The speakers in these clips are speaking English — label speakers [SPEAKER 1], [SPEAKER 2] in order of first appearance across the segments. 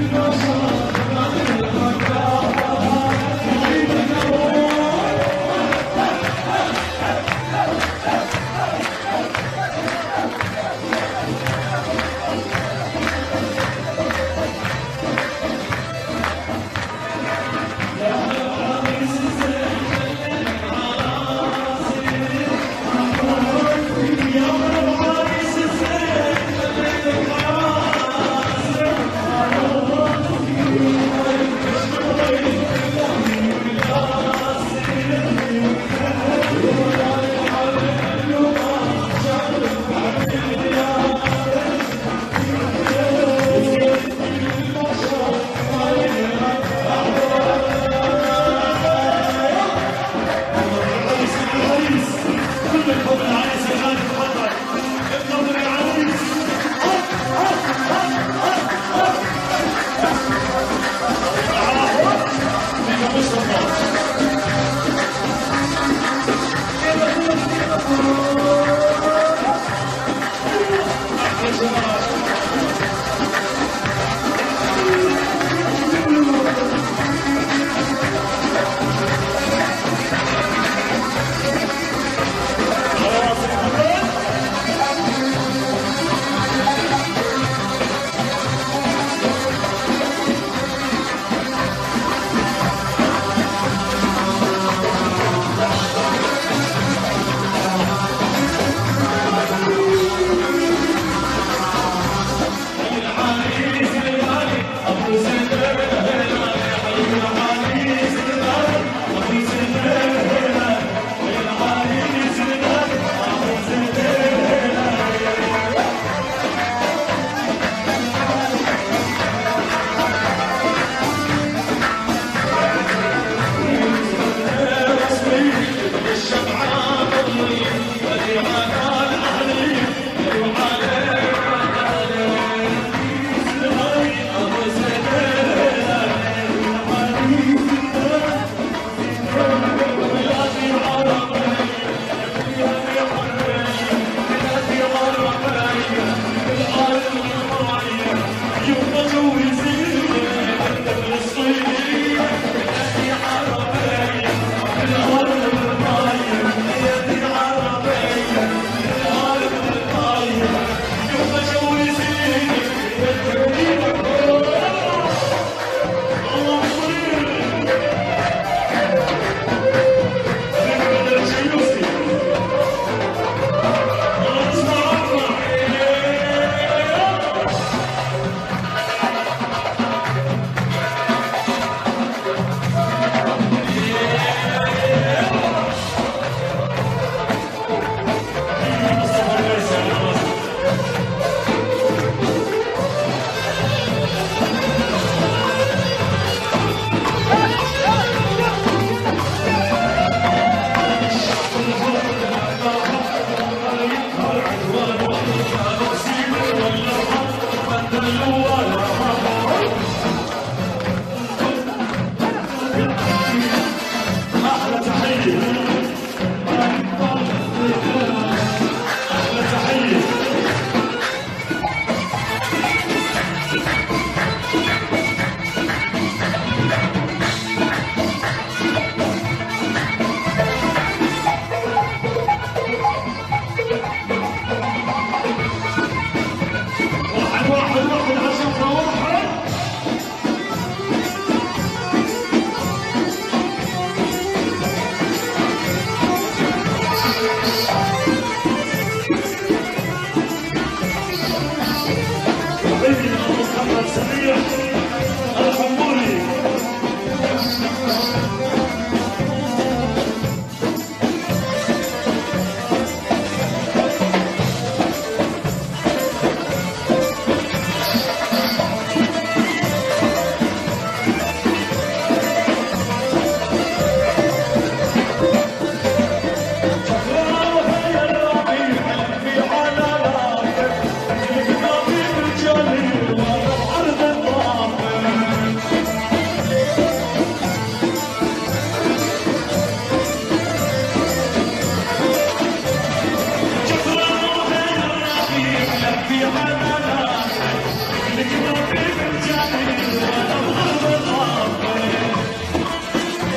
[SPEAKER 1] Thank Al Zamuri.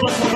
[SPEAKER 1] Let's go.